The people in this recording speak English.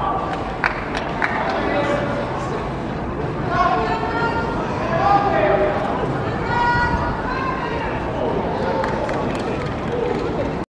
Oh.